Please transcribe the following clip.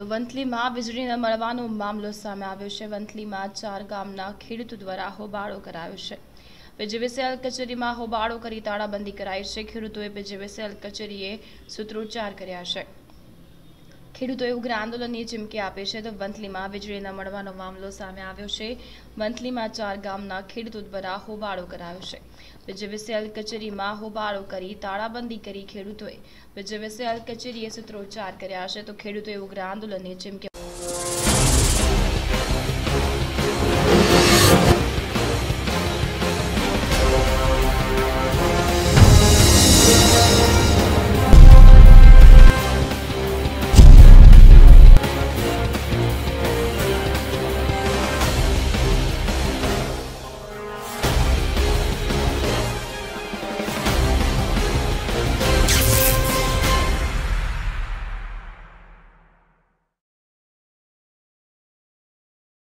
વંથલીમાં વીજળી ન મળવાનો મામલો સામે આવ્યો છે. વંથલીમાં ચાર ગામના ખેડૂતો દ્વારા હોબાળો કરાયો છે. પીજીવીસીએલ કચેરીમાં હોબાળો કરી તાળાબંધી કરાઈ છે. ખેડૂતોએ પીજીવીસીએલ કચેરીએ સૂત્રોચ્ચાર કર્યા છે. ખેડૂતોએ ઉગ્ર આંદોલનની ચીમકી આપી છે. તો વંથલીમાં વીજળી ન મળવાનો મામલો સામે આવ્યો છે. વંથલીમાં ચાર ગામના ખેડૂતો દ્વારા હોબાળો કરાયો છે. પીજીવીસીએલ કચેરીમાં હોબાળો કરી તાળાબંધી કરી ખેડૂતોએ. પીજીવીસીએલ કચેરીએ સૂત્રોચ્ચાર કર્યા છે. તો ખેડૂતોએ ઉગ્ર આંદોલનની ચીમકી